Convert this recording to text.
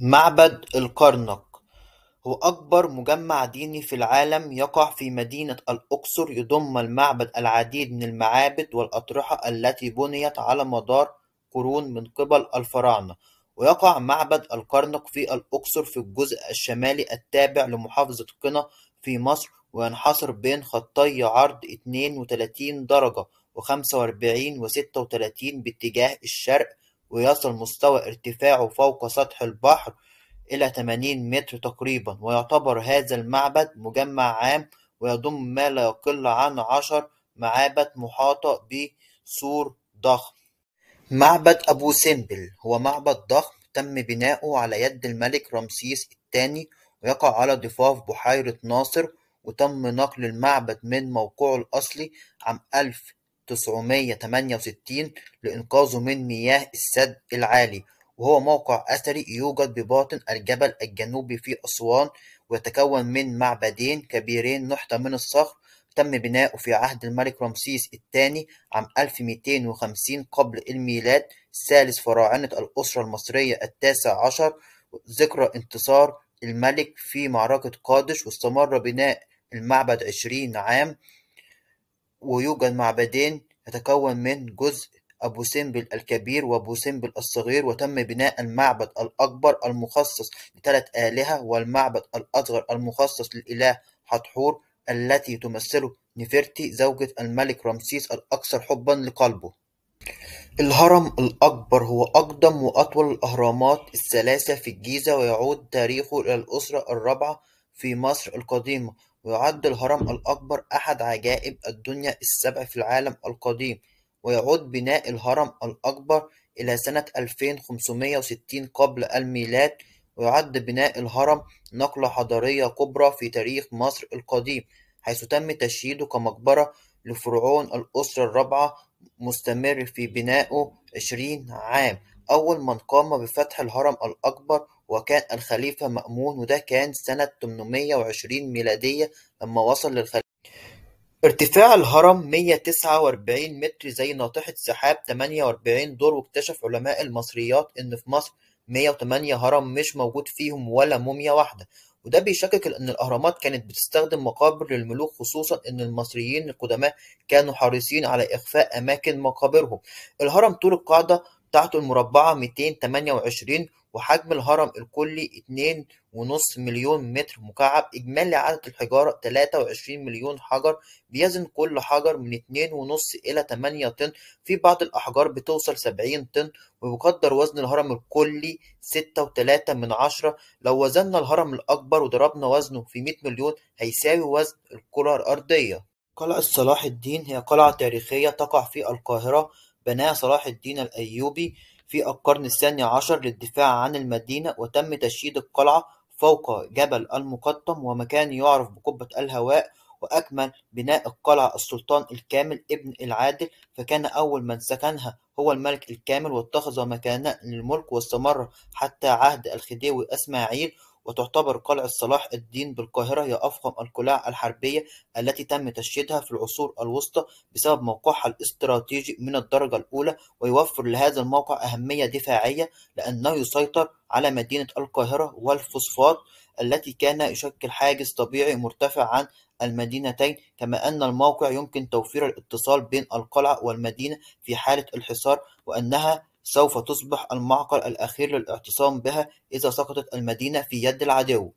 معبد الكرنك هو أكبر مجمع ديني في العالم يقع في مدينة الأقصر يضم المعبد العديد من المعابد والأضرحة التي بنيت على مدار قرون من قبل الفراعنة. ويقع معبد الكرنك في الأقصر في الجزء الشمالي التابع لمحافظة قنا في مصر وينحصر بين خطي عرض اتنين وتلاتين درجة وخمسة وأربعين وستة وتلاتين باتجاه الشرق ويصل مستوى ارتفاعه فوق سطح البحر إلى ثمانين متر تقريبا ويعتبر هذا المعبد مجمع عام ويضم ما لا يقل عن عشر معابد محاطة بسور ضخم. معبد أبو سمبل هو معبد ضخم تم بناؤه على يد الملك رمسيس الثاني ويقع على ضفاف بحيرة ناصر وتم نقل المعبد من موقعه الأصلي عام تسعمية تمانية وستين لإنقاذه من مياه السد العالي وهو موقع أثري يوجد بباطن الجبل الجنوبي في أسوان ويتكون من معبدين كبيرين نحت من الصخر. تم بناؤه في عهد الملك رمسيس الثاني عام ألف ميتين وخمسين قبل الميلاد. ثالث فراعنة الأسرة المصرية التاسع عشر. ذكرى انتصار الملك في معركة قادش واستمر بناء المعبد عشرين عام. ويوجد معبدين يتكون من جزء أبو سمبل الكبير وأبو سمبل الصغير وتم بناء المعبد الأكبر المخصص لثلاث آلهة والمعبد الأصغر المخصص للإله حتحور التي تمثله نفرتي زوجة الملك رمسيس الأكثر حبا لقلبه. الهرم الأكبر هو أقدم وأطول الأهرامات الثلاثة في الجيزة ويعود تاريخه إلى الأسرة الرابعة في مصر القديمة. ويعد الهرم الأكبر أحد عجائب الدنيا السبع في العالم القديم ويعود بناء الهرم الأكبر إلى سنة ألفين خمسمية وستين قبل الميلاد ويعد بناء الهرم نقلة حضارية كبرى في تاريخ مصر القديم حيث تم تشييده كمقبرة لفرعون الأسرة الرابعة مستمر في بنائه عشرين عام. أول من قام بفتح الهرم الأكبر وكان الخليفة مأمون وده كان سنة تمنمية وعشرين ميلادية لما وصل للخليفة. ارتفاع الهرم مية تسعة وأربعين متر زي ناطحة سحاب تمانية وأربعين دور واكتشف علماء المصريات إن في مصر مية وتمانية هرم مش موجود فيهم ولا موميا واحدة. وده بيشكك إن الأهرامات كانت بتستخدم مقابر للملوك خصوصا إن المصريين القدماء كانوا حريصين على إخفاء أماكن مقابرهم. الهرم طول القاعدة بتاعته المربعة ميتين تمانية وعشرين وحجم الهرم الكلي اتنين ونص مليون متر مكعب إجمالي عدد الحجارة تلاتة وعشرين مليون حجر بيزن كل حجر من اتنين ونص إلى تمانية طن في بعض الأحجار بتوصل سبعين طن ويقدر وزن الهرم الكلي ستة وتلاتة من عشرة لو وزنا الهرم الأكبر وضربنا وزنه في مية مليون هيساوي وزن الكرة الأرضية. قلعة صلاح الدين هي قلعة تاريخية تقع في القاهرة بناها صلاح الدين الأيوبي في القرن الثاني عشر للدفاع عن المدينة وتم تشييد القلعة فوق جبل المقطم ومكان يعرف بقبة الهواء وأكمل بناء القلعة السلطان الكامل ابن العادل. فكان أول من سكنها هو الملك الكامل واتخذ مكانا للملك واستمر حتى عهد الخديوي إسماعيل. وتعتبر قلعة صلاح الدين بالقاهرة هي أفخم القلاع الحربية التي تم تشييدها في العصور الوسطى بسبب موقعها الاستراتيجي من الدرجة الأولى ويوفر لهذا الموقع أهمية دفاعية لأنه يسيطر على مدينة القاهرة والفوسفات التي كان يشكل حاجز طبيعي مرتفع عن المدينتين كما أن الموقع يمكن توفير الاتصال بين القلعة والمدينة في حالة الحصار وأنها سوف تصبح المعقل الأخير للاعتصام بها إذا سقطت المدينة في يد العدو.